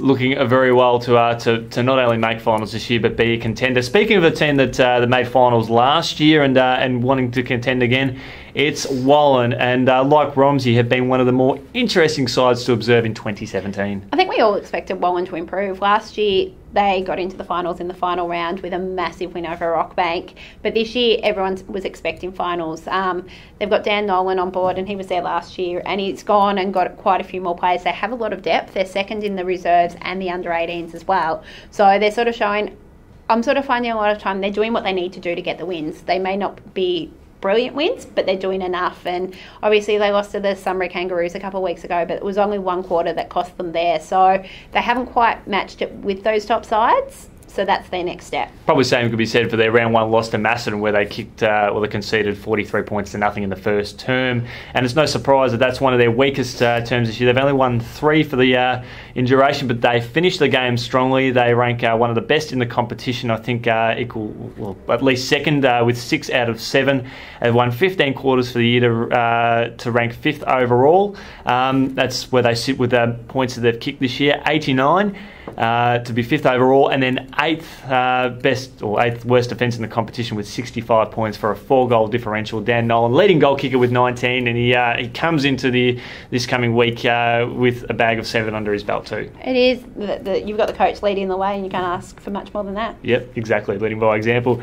looking very well to, uh, to to not only make finals this year but be a contender. Speaking of a team that uh, that made finals last year and uh, and wanting to contend again, it's Wallan and uh, like Romsey have been one of the more interesting sides to observe in 2017. I think we all expected Wallan to improve. Last year they got into the finals in the final round with a massive win over Rockbank, but this year everyone was expecting finals. Um, they've got Dan Nolan on board and he was there last year and he's gone and got quite a few more players. They have a lot of depth. They're second in the reserves and the under 18s as well. So they're sort of showing I'm sort of finding a lot of time they're doing what they need to do to get the wins. They may not be brilliant wins, but they're doing enough. And obviously, they lost to the Sunbury Kangaroos a couple of weeks ago, but it was only one quarter that cost them there. So they haven't quite matched it with those top sides. So that's their next step. Probably the same could be said for their round one loss to Macedon, where they kicked, uh, well, they conceded 43 points to nothing in the first term. And it's no surprise that that's one of their weakest uh, terms this year. They've only won three for the uh, in duration, but they finished the game strongly. They rank uh, one of the best in the competition. I think uh, equal, well, at least second uh, with six out of seven. They've won 15 quarters for the year to to rank fifth overall. Um, that's where they sit with the points that they've kicked this year, 89 uh, to be fifth overall, and then eighth uh, best or eighth worst defence in the competition with 65 points for a four goal differential. Dan Nolan, leading goal kicker with 19, and he uh, he comes into the this coming week uh, with a bag of seven under his belt too. It is. The, the, you've got the coach leading the way, and you can't ask for much more than that. Yep, exactly. Leading by example.